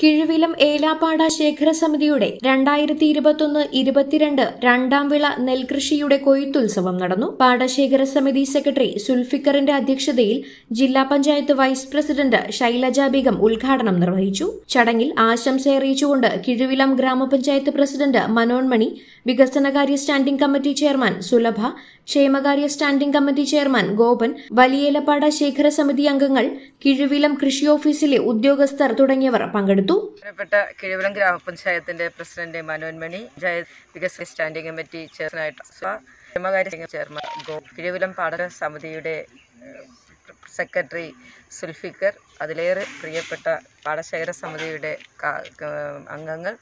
കിഴുവിലം ഏലാപ്പാട ശേഖര സമിതിയുടെ രണ്ടായിരത്തി ഇരുപത്തൊന്ന് ഇരുപത്തിരണ്ട് രണ്ടാം വിള നെൽകൃഷിയുടെ കൊയ്ത്തുത്സവം നടന്നു. പാടശേഖര സമിതി സെക്രട്ടറി സുൽഫിക്കറിന്റെ അധ്യക്ഷതയിൽ ജില്ലാ പഞ്ചായത്ത് വൈസ് പ്രസിഡന്റ് ശൈലജ ബീഗം ഉദ്ഘാടനം നിർവഹിച്ചു. ചടങ്ങിൽ ആശംസ അറിയിച്ചുകൊണ്ട് കിഴുവിലം ഗ്രാമപഞ്ചായത്ത് പ്രസിഡന്റ് മനോൺമണി വികസനകാര്യ സ്റ്റാൻഡിംഗ് കമ്മിറ്റി ചെയർമാൻ സുലഭ ക്ഷേമകാര്യ സ്റ്റാൻഡിംഗ് കമ്മിറ്റി ചെയർമാൻ ഗോപൻ വലിയേലപ്പാട ശേഖര സമിതി അംഗങ്ങൾ കിഴുവിലം കൃഷി ഓഫീസിലെ ഉദ്യോഗസ്ഥർ തുടങ്ങിയവർ പങ്കെടുത്തു. ബഹുമാനപ്പെട്ട കിഴിവലം ഗ്രാമപഞ്ചായത്തിന്റെ പ്രസിഡന്റ് മനോന്മണി പഞ്ചായത്ത് വികസന സ്റ്റാൻഡിംഗ് കമ്മിറ്റി ചെയർമാനായിട്ട് ചെയർമാൻ ഗോ കിഴിവലം സമിതിയുടെ സെക്രട്ടറി സുൽഫിക്കർ അതിലേറെ പ്രിയപ്പെട്ട പാടശേഖര സമിതിയുടെ അംഗങ്ങൾ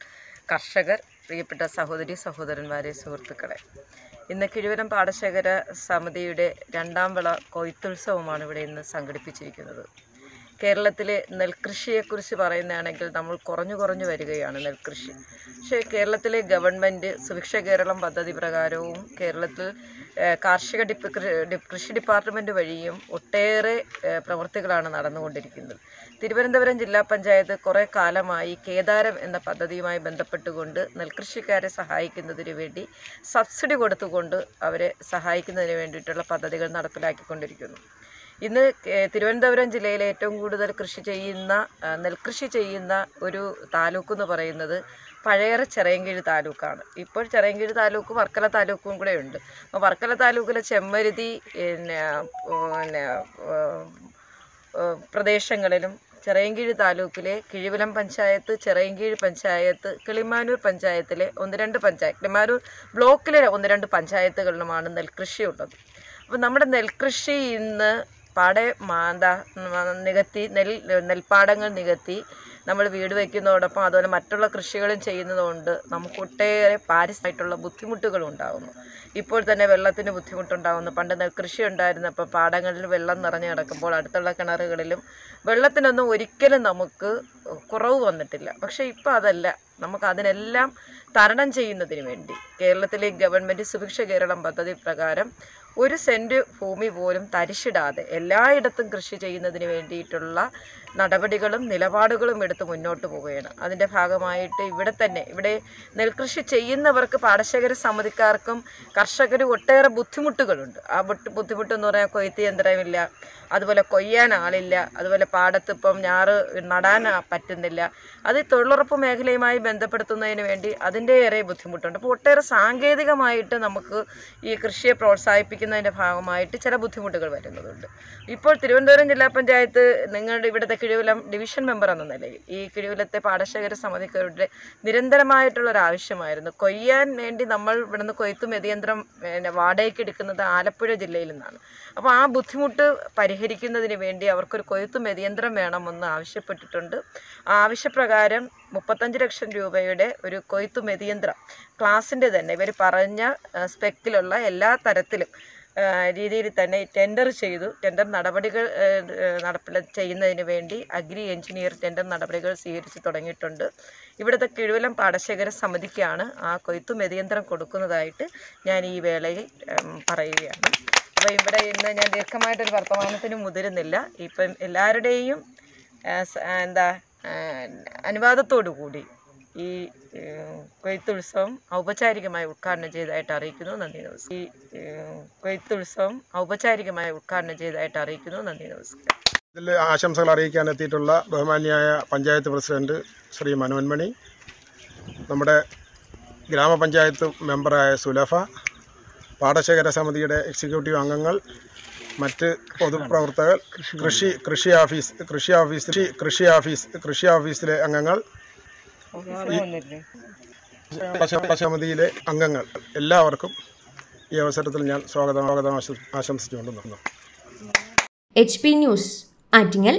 കർഷകർ പ്രിയപ്പെട്ട സഹോദരി സഹോദരന്മാരെ സുഹൃത്തുക്കളെ. ഇന്ന് കിഴിവരം പാടശേഖര സമിതിയുടെ രണ്ടാം വിള കൊയ്ത്തുത്സവമാണ് ഇവിടെ ഇന്ന് സംഘടിപ്പിച്ചിരിക്കുന്നത്. കേരളത്തിലെ നെൽകൃഷിയെക്കുറിച്ച് പറയുന്നതാണെങ്കിൽ നമ്മൾ കുറഞ്ഞു കുറഞ്ഞു വരികയാണ് നെൽകൃഷി. പക്ഷേ കേരളത്തിലെ ഗവൺമെന്റ് സുഭിക്ഷ കേരളം പദ്ധതി പ്രകാരവും കേരളത്തിൽ കാർഷിക ഡിപ്പ് ഡിപ് കൃഷി ഡിപ്പാർട്ട്മെന്റ് വഴിയും ഒട്ടേറെ പ്രവൃത്തികളാണ് നടന്നുകൊണ്ടിരിക്കുന്നത്. തിരുവനന്തപുരം ജില്ലാ പഞ്ചായത്ത് കുറേ കാലമായി കേദാരം എന്ന പദ്ധതിയുമായി ബന്ധപ്പെട്ടുകൊണ്ട് നെൽകൃഷിക്കാരെ സഹായിക്കുന്നതിന് വേണ്ടി സബ്സിഡി കൊടുത്തുകൊണ്ട് അവരെ സഹായിക്കുന്നതിന് വേണ്ടിയിട്ടുള്ള പദ്ധതികൾ നടപ്പിലാക്കിക്കൊണ്ടിരിക്കുന്നു. ഇന്ന് തിരുവനന്തപുരം ജില്ലയിൽ ഏറ്റവും കൂടുതൽ കൃഷി ചെയ്യുന്ന നെൽകൃഷി ചെയ്യുന്ന ഒരു താലൂക്ക് എന്ന് പറയുന്നത് പഴയറ ചിറയൻകീഴ് താലൂക്കാണ്. ഇപ്പോൾ ചിറയൻകീഴ് താലൂക്ക് വർക്കല താലൂക്കും കൂടെ ഉണ്ട്. അപ്പോൾ വർക്കല താലൂക്കിലെ ചെമ്മരുതി പിന്നെ പിന്നെ പ്രദേശങ്ങളിലും ചിറയൻകീഴ് താലൂക്കിലെ കിഴിവിലം പഞ്ചായത്ത് ചിറയൻകീഴ് പഞ്ചായത്ത് കിളിമാനൂർ പഞ്ചായത്തിലെ ഒന്ന് രണ്ട് പഞ്ചായത്ത് കിളിമാനൂർ ബ്ലോക്കിലെ ഒന്ന് രണ്ട് പഞ്ചായത്തുകളിലുമാണ് നെൽകൃഷി ഉള്ളത് അപ്പോൾ നമ്മുടെ നെൽകൃഷി ഇന്ന് പാടെ മാന്ത നികത്തി നെൽ നെൽപ്പാടങ്ങൾ നികത്തി നമ്മൾ വീട് വയ്ക്കുന്നതോടൊപ്പം അതുപോലെ മറ്റുള്ള കൃഷികളും ചെയ്യുന്നതുകൊണ്ട് നമുക്ക് ഒട്ടേറെ പാരിസ്ഥിതികമായിട്ടുള്ള ബുദ്ധിമുട്ടുകൾ ഉണ്ടാകുന്നു ഇപ്പോൾ തന്നെ വെള്ളത്തിന് ബുദ്ധിമുട്ടുണ്ടാകുന്നു പണ്ട് നെൽകൃഷി ഉണ്ടായിരുന്നപ്പോൾ പാടങ്ങളിൽ വെള്ളം നിറഞ്ഞു കിടക്കുമ്പോൾ അടുത്തുള്ള കിണറുകളിലും വെള്ളത്തിനൊന്നും ഒരിക്കലും നമുക്ക് കുറവ് വന്നിട്ടില്ല. പക്ഷേ ഇപ്പോൾ അതല്ല. നമുക്ക് അതിനെല്ലാം തരണം ചെയ്യുന്നതിന് വേണ്ടി കേരളത്തിലെ ഗവൺമെന്റ് സുഭിക്ഷ കേരളം പദ്ധതി പ്രകാരം ഒരു സെന്റ് ഭൂമി പോലും തരിശിടാതെ എല്ലായിടത്തും കൃഷി ചെയ്യുന്നതിന് വേണ്ടിയിട്ടുള്ള നടപടികളും നിലപാടുകളും എടുത്ത് മുന്നോട്ട് പോവുകയാണ്. അതിന്റെ ഭാഗമായിട്ട് ഇവിടെ തന്നെ ഇവിടെ നെൽകൃഷി ചെയ്യുന്നവർക്ക് പാടശേഖര സമിതിക്കാർക്കും കർഷകർ ഒട്ടേറെ ബുദ്ധിമുട്ടുകളുണ്ട്. ആ ബുട്ട് ബുദ്ധിമുട്ട് എന്ന് പറഞ്ഞാൽ കൊയ്ത്ത് യന്ത്രമില്ല അതുപോലെ കൊയ്യാൻ ആളില്ല അതുപോലെ പാടത്ത് ഇപ്പം ഞാറ് നടാൻ പറ്റുന്നില്ല. അത് തൊഴിലുറപ്പ് മേഖലയുമായി ബന്ധപ്പെടുത്തുന്നതിന് വേണ്ടി അതിന്റെ ഏറെ ബുദ്ധിമുട്ടുണ്ട്. അപ്പോൾ ഒട്ടേറെ സാങ്കേതികമായിട്ട് നമുക്ക് ഈ കൃഷിയെ പ്രോത്സാഹിപ്പിക്കുന്നതിന്റെ ഭാഗമായിട്ട് ചില ബുദ്ധിമുട്ടുകൾ വരുന്നതുണ്ട് ഇപ്പോൾ തിരുവനന്തപുരം ജില്ലാ പഞ്ചായത്ത് നിങ്ങളുടെ ഇവിടുത്തെ കിഴിവലം ഡിവിഷൻ മെമ്പർ എന്ന നിലയിൽ ഈ കിഴിവിലത്തെ പാടശേഖര സമിതിക്കാരുടെ നിരന്തരമായിട്ടുള്ള ഒരു ആവശ്യമായിരുന്നു. കൊയ്യാൻ വേണ്ടി നമ്മൾ ഇവിടുന്ന് കൊയ്ത്തു മെതിയന്ത്രം പിന്നെ വാടകയ്ക്ക് എടുക്കുന്നത് ആലപ്പുഴ ജില്ലയിൽ നിന്നാണ്. അപ്പോൾ ആ ബുദ്ധിമുട്ട് പരിഹരിക്കുന്നതിന് വേണ്ടി അവർക്കൊരു കൊയ്ത്തു മെതിയന്ത്രം വേണമെന്ന് ആവശ്യപ്പെട്ടിട്ടുണ്ട്. ആവശ്യപ്രകാരം മുപ്പത്തഞ്ച് ലക്ഷം രൂപയുടെ ഒരു കൊയ്ത്തു മെതിയന്ത്രം ക്ലാസിന്റെ തന്നെ ഇവർ പറഞ്ഞ സ്പെക്കിലുള്ള എല്ലാ തരത്തിലും രീതിയിൽ തന്നെ ടെൻഡർ ചെയ്തു. ടെൻഡർ നടപടികൾ നടപ്പിൽ ചെയ്യുന്നതിന് വേണ്ടി അഗ്രി എഞ്ചിനീയർ ടെൻഡർ നടപടികൾ സ്വീകരിച്ച് തുടങ്ങിയിട്ടുണ്ട്. ഇവിടുത്തെ കിഴുവലം പാടശേഖര സമിതിക്കാണ് ആ കൊയ്ത്തു മെതിയന്ത്രം കൊടുക്കുന്നതായിട്ട് ഞാൻ ഈ വേളയിൽ പറയുകയാണ്. അപ്പോൾ ഇവിടെ ഇന്ന് ഞാൻ ദീർഘമായിട്ടൊരു വർത്തമാനത്തിന് മുതിരുന്നില്ല. ഇപ്പം എല്ലാവരുടെയും എന്താ അനുവാദത്തോടു കൂടി ഈ കൊയ്ത്തുത്സവം ഔപചാരികമായി ഉദ്ഘാടനം ചെയ്തതായിട്ട് അറിയിക്കുന്നു. നന്ദി നമസ്കാരം. ഈ കൊയ്ത്തുത്സവം ഔപചാരികമായി ഉദ്ഘാടനം ചെയ്തതായിട്ട് അറിയിക്കുന്നു. നന്ദി നമസ്കാരം. ഇതിൽ ആശംസകൾ അറിയിക്കാൻ എത്തിയിട്ടുള്ള ബഹുമാന്യായ പഞ്ചായത്ത് പ്രസിഡന്റ് ശ്രീ മനോന്മണി നമ്മുടെ ഗ്രാമപഞ്ചായത്ത് മെമ്പറായ സുലഭ പാടശേഖര സമിതിയുടെ എക്സിക്യൂട്ടീവ് അംഗങ്ങൾ മറ്റ് പൊതുപ്രവർത്തകർ കൃഷി കൃഷി ഓഫീസ് കൃഷി ഓഫീസ് കൃഷി ഓഫീസ് കൃഷി ഓഫീസിലെ അംഗങ്ങൾ സമിതിയിലെ അംഗങ്ങൾ എല്ലാവർക്കും ഈ അവസരത്തിൽ ഞാൻ സ്വാഗതം സ്വാഗതം ആശംസിച്ചുകൊണ്ട് എച്ച് പി ന്യൂസ് ആറ്റിങ്ങൽ